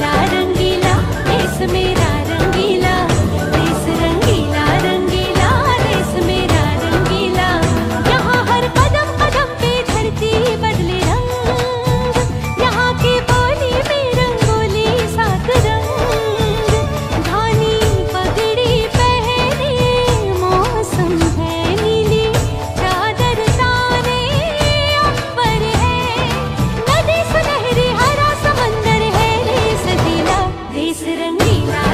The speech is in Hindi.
रंगीला रंगीला इसमें Right.